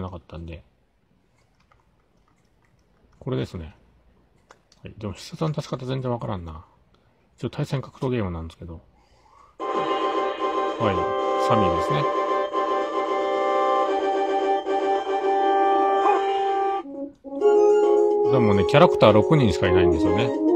なかったんで。これですね。はい。でも、必殺の出し方全然わからんな。一応対戦格闘ゲームなんですけど。はい。サミーですね。でもね、キャラクター6人しかいないんですよね。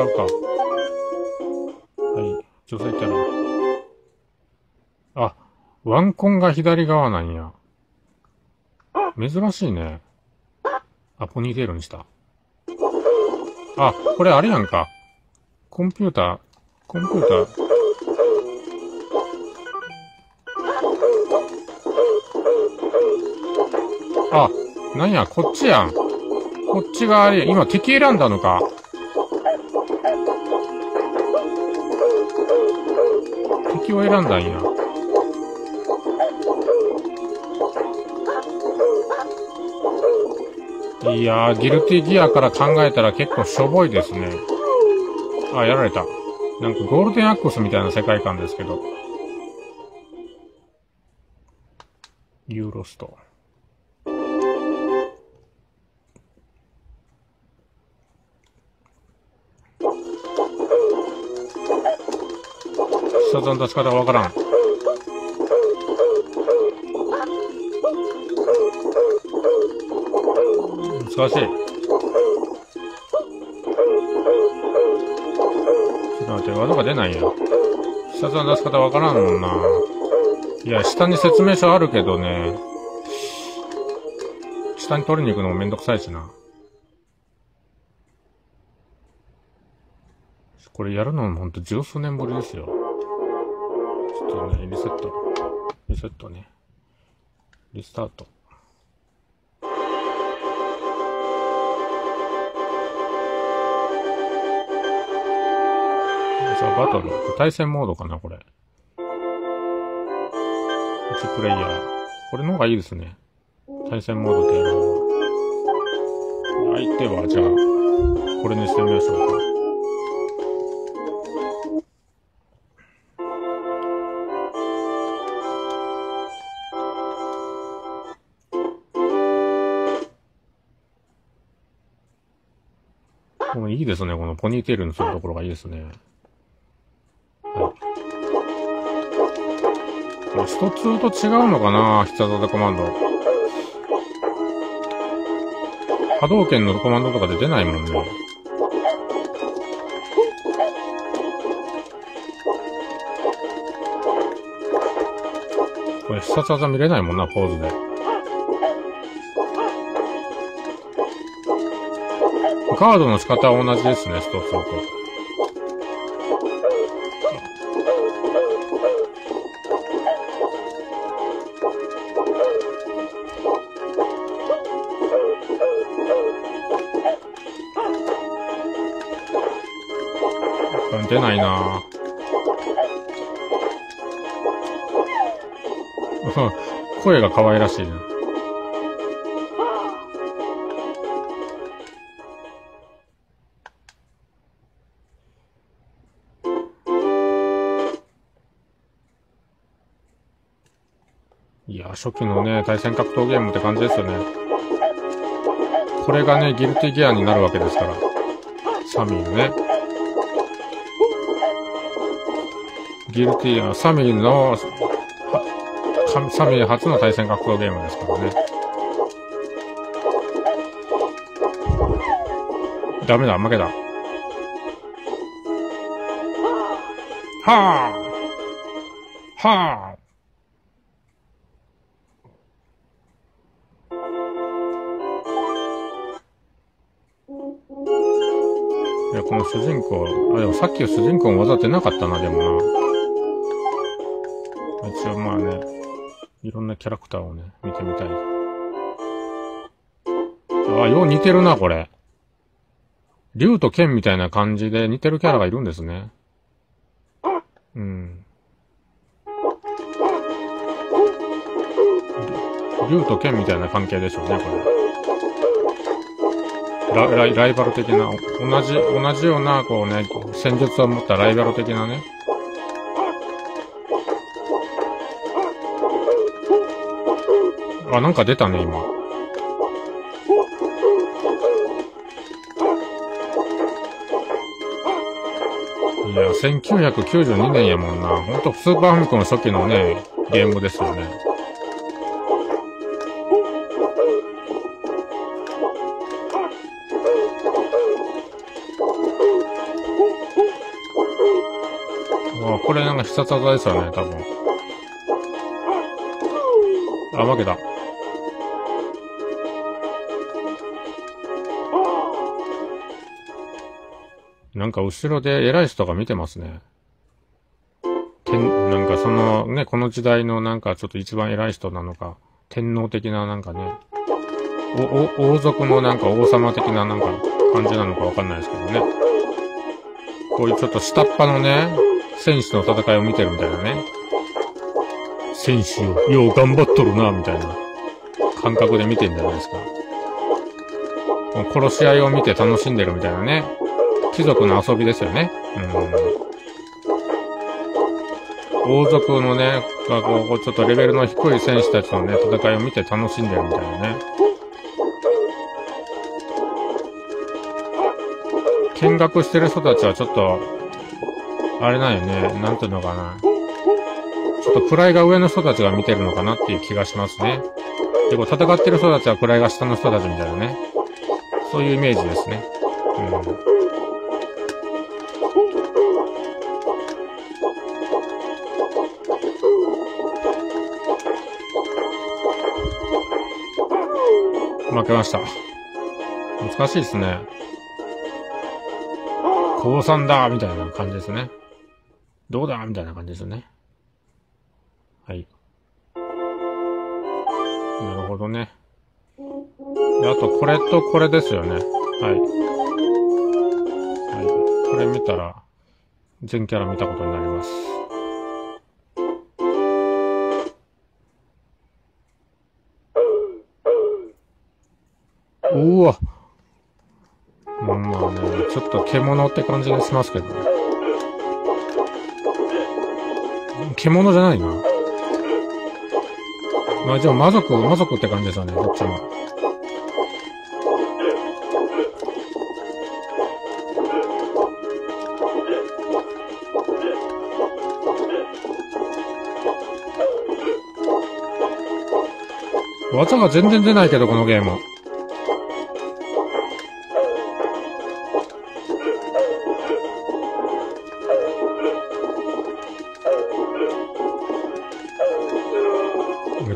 使うか。はい。女性キャラ。あ、ワンコンが左側なんや。珍しいね。あ、ポニーテールにした。あ、これあれやんか。コンピューター、コンピューター。あ、なんや、こっちやん。こっちがあれ、今敵選んだのか。を選んだんや。いやー、ギルティギアから考えたら結構しょぼいですね。あ、やられた。なんかゴールデンアックスみたいな世界観ですけど。ユーロスト。殺の出し方がわからん。難しい。ちょっと待って、技が出ないや。必殺の出し方わからんもんな。いや、下に説明書あるけどね。下に取りに行くのもめんどくさいしな。これやるのもほんと十数年ぶりですよ。ちょっとね、リセット。リセットね。リスタート。さあ、バトル。対戦モードかな、これ。1プレイヤー。これの方がいいですね。対戦モードってやるのは。相手は、じゃあ、これにしてみましょうか。いいですね。このポニーテールにするところがいいですね。これスト2と違うのかな必殺技コマンド。波動拳のコマンドとかで出ないもんね。これ必殺技見れないもんな、ポーズで。カードの仕方は同じですね、スト2と。出ないなぁ。声が可愛らしいな。初期のね、対戦格闘ゲームって感じですよね。これがね、ギルティギアになるわけですから。サミーのね。ギルティギア、サミーの、サミー初の対戦格闘ゲームですからね。ダメだ、負けだ。はぁはぁいや、この主人公、あ、でもさっき主人公も技出なかったな、でもな。一応まあね、いろんなキャラクターをね、見てみたい。あ、よう似てるな、これ。竜と剣みたいな感じで似てるキャラがいるんですね。うん。竜と剣みたいな関係でしょうね、これ。ラライバル的な、同じ、同じような、こうね、戦術を持ったライバル的なね。あ、なんか出たね、今。いや、1992年やもんな。ほんと、スーパーファミコン初期のね、ゲームですよね。あ、これなんか必殺技ですよね、多分。あ、負けた。なんか後ろで偉い人が見てますね。天、なんかそのね、この時代のなんかちょっと一番偉い人なのか、天皇的ななんかね、お、お、王族のなんか王様的ななんか感じなのかわかんないですけどね。こういうちょっと下っ端のね、戦士の戦いを見てるみたいなね。戦士よ、よう頑張っとるな、みたいな感覚で見てんじゃないですか。もう殺し合いを見て楽しんでるみたいなね。貴族の遊びですよね。うん。王族のね、がこう、ちょっとレベルの低い戦士たちのね、戦いを見て楽しんでるみたいなね。見学してる人たちはちょっと、あれなんよね、なんていうのかな。ちょっと位が上の人たちが見てるのかなっていう気がしますね。で、こう戦ってる人たちは位が下の人たちみたいなね。そういうイメージですね。うん。負けました。難しいですね。降参だみたいな感じですね。どうだ？みたいな感じですね。はい。なるほどね。あと、これとこれですよね。はい。はい。これ見たら、全キャラ見たことになります。うわ。まあね、ちょっと獣って感じがしますけどね。獣じゃないな。まあじゃあ魔族、魔族って感じですよね、どっちも。技が全然出ないけど、このゲーム。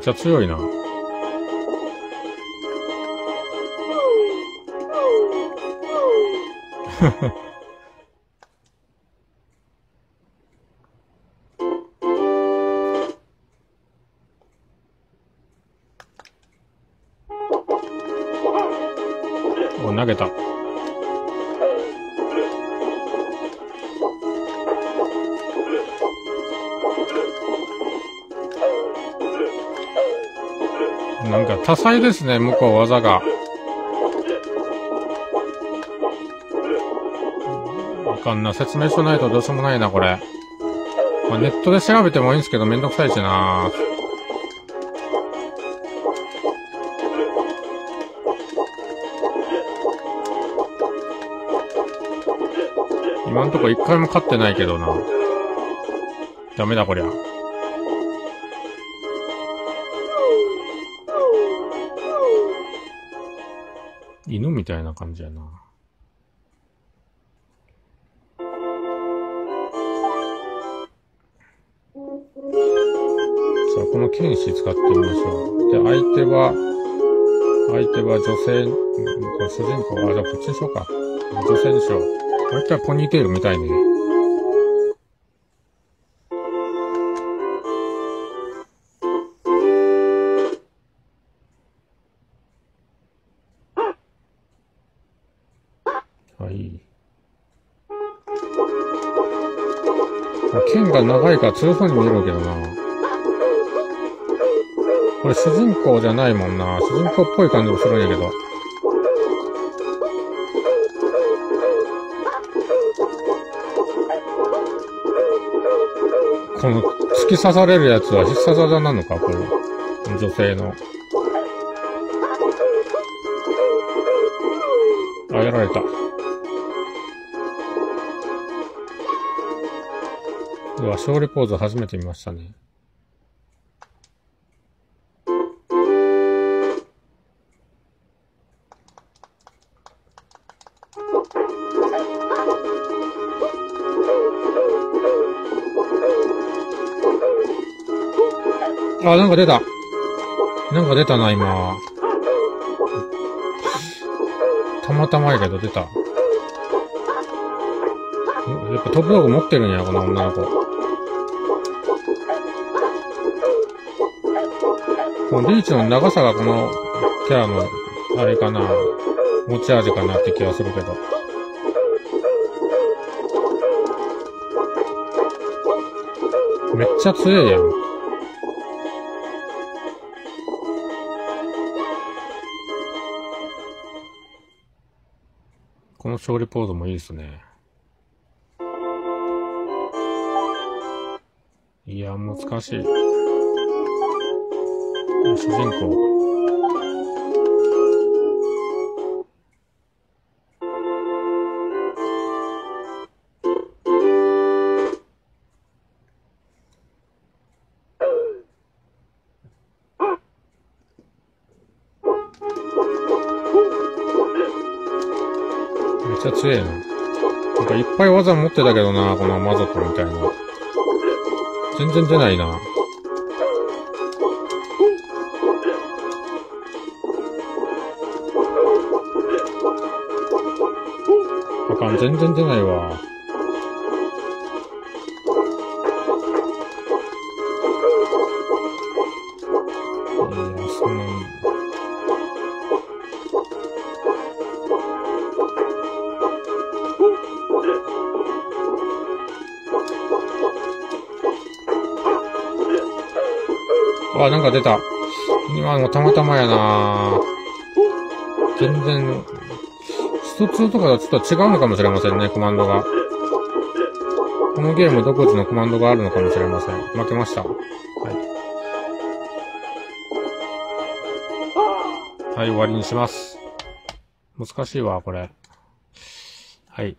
ちゃ強いな。お、投げた。なんか多彩ですね、向こう技が。わかんな。説明書ないとどうしようもないな、これ。まあ、ネットで調べてもいいんですけど、めんどくさいしな今んとこ一回も勝ってないけどな。ダメだ、こりゃ。犬みたいな感じやな。さあ、この剣士使ってみましょう。で、相手は、相手は女性、主人公、あ、じゃあこっちにしようか。女性にしよう。相手はポニーテールみたいね。剣が長いから強そうに見えるけどな。これ主人公じゃないもんな。主人公っぽい感じもするんやけど。この突き刺されるやつは必殺技なのか？この。女性の。あ、やられた。わ、勝利ポーズ初めて見ましたね。あ、なんか出た。なんか出たな、今。たまたまやけど出た。やっぱトップ道具持ってるんや、この女の子。このリーチの長さがこのキャラの、あれかな、持ち味かなって気がするけど。めっちゃ強いやん。この勝利ポーズもいいですね。いや、難しい。主人公。めっちゃ強えな。なんかいっぱい技持ってたけどな、このマゾトみたいな。全然出ないな。あかん、全然出ないわ。あ、なんか出た。今のたまたまやな全然、スト2とかとちょっと違うのかもしれませんね、コマンドが。このゲーム独自のコマンドがあるのかもしれません。負けました。はい。はい、終わりにします。難しいわ、これ。はい。